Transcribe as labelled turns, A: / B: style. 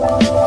A: Bye.